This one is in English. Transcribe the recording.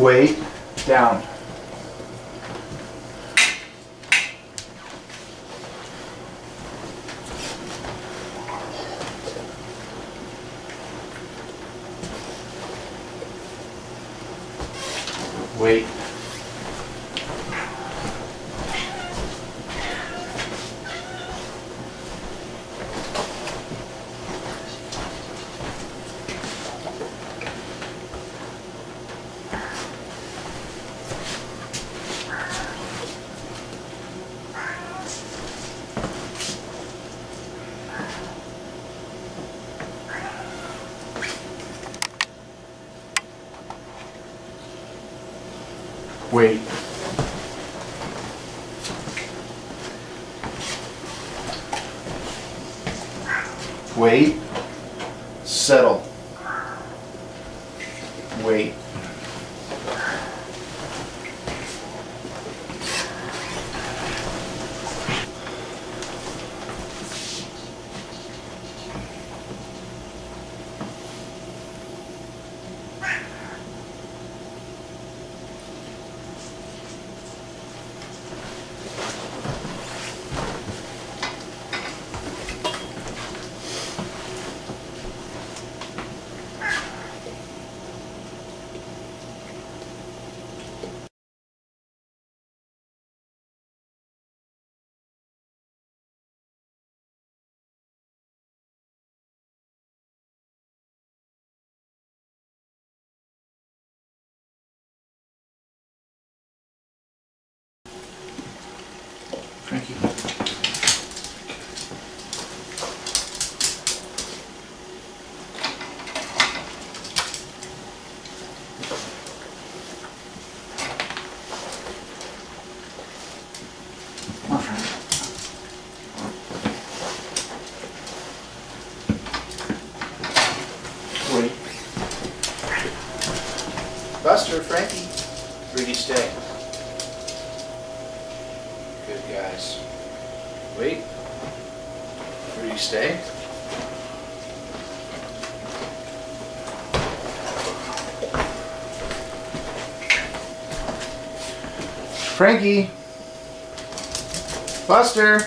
Wait down. Wait. Wait. Wait. Settle. Wait. Frankie. On, Frankie. Buster, Frankie, Rudy, stay. Good guys. Wait. Where do you stay. Frankie. Buster.